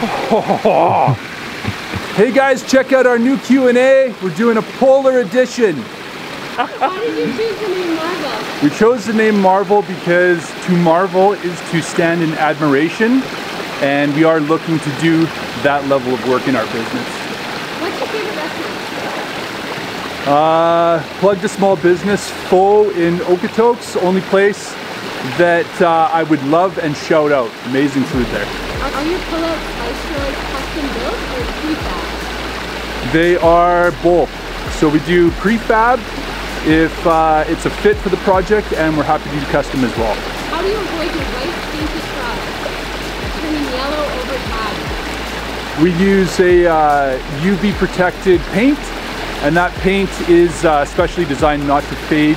Hey guys, check out our new Q&A. We're doing a polar edition. Why did you choose the name Marvel? We chose the name Marvel because to marvel is to stand in admiration and we are looking to do that level of work in our business. What's your favorite restaurant? Uh, plugged a small business, Faux in Okotoks, only place that uh, I would love and shout out. Amazing food there. Are, your pull-out spice trays custom built or prefab? They are both. So we do prefab if uh, it's a fit for the project and we're happy to do custom as well. How do you avoid your white painted truck turning yellow over time? We use a uh, UV protected paint and that paint is uh, specially designed not to fade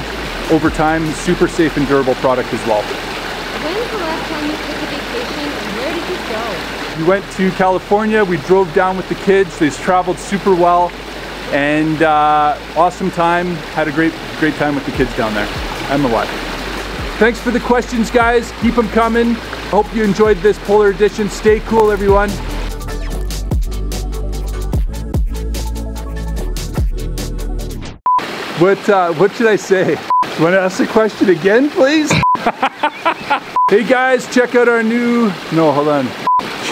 over time. Super safe and durable product as well. When's the last time you took a vacation and where did you go? We went to California, we drove down with the kids, they've traveled super well and uh, awesome time. Had a great, great time with the kids down there and my wife. Thanks for the questions guys, keep them coming. Hope you enjoyed this Polar Edition. Stay cool everyone. What, uh, what should I say? Want to ask the question again, please? hey guys, check out our new, no, hold on.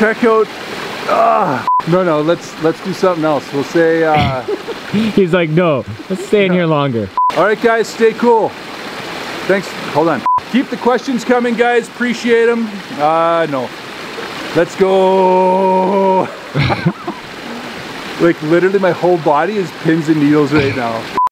Check out, ah, no, no, let's, let's do something else. We'll say, uh, He's like, no, let's stay in here longer. all right guys, stay cool. Thanks, hold on. Keep the questions coming guys, appreciate them. Uh, no. Let's go. like literally my whole body is pins and needles right now.